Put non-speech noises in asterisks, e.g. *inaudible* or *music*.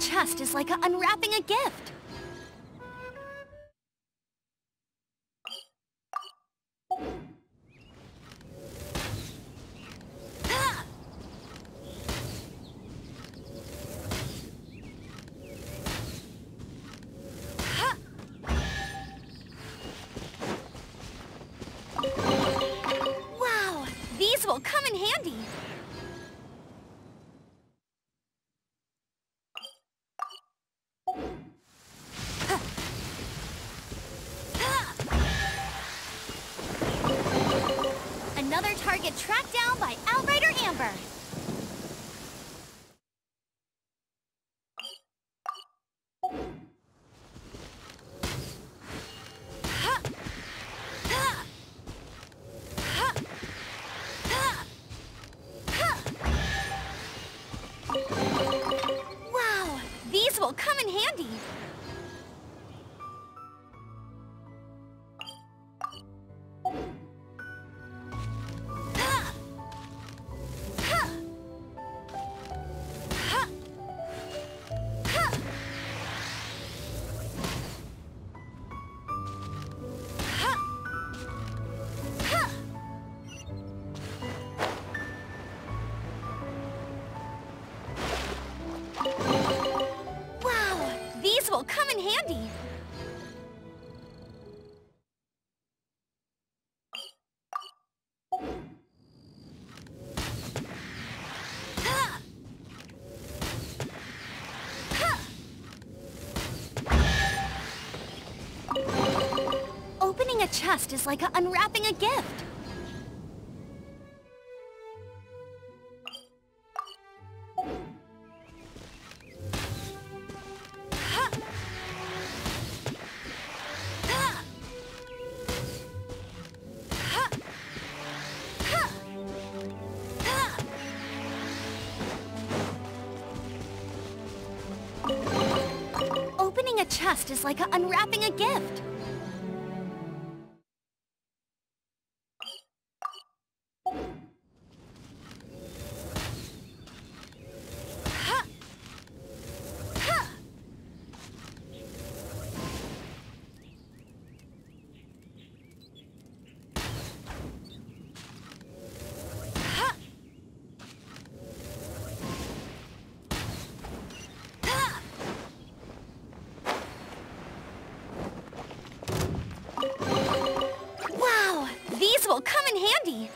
chest is like unwrapping a gift. *gasps* Wow, these will come in handy. Target tracked down by Outrider Amber. Wow, these will come in handy. Wow, these will come in handy. Opening a chest is like unwrapping a gift. Chest is like unwrapping a gift. Will come in handy.